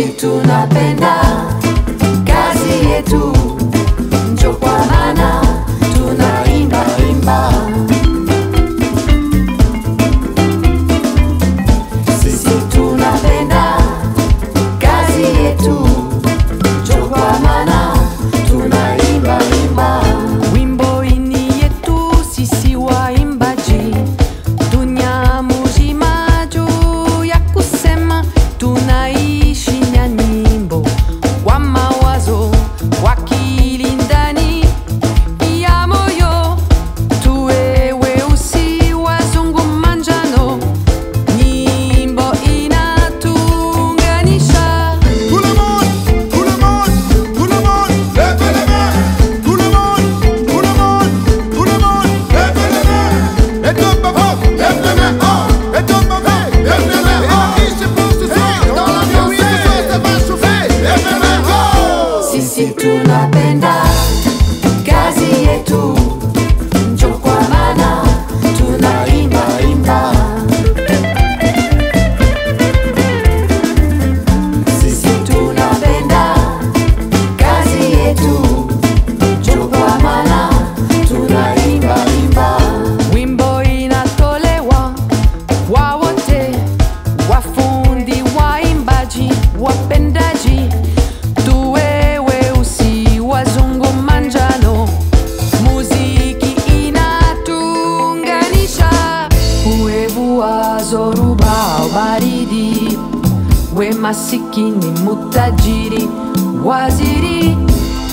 sisi tunapenda kazi yetu. dhoruba baridi. We masikini mutajiri waziri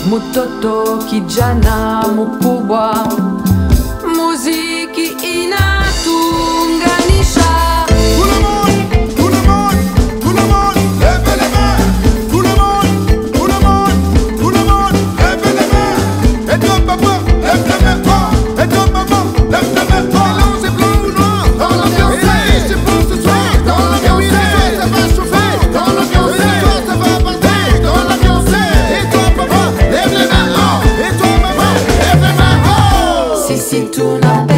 mutoto kijana mukubwa muziki ina tonight.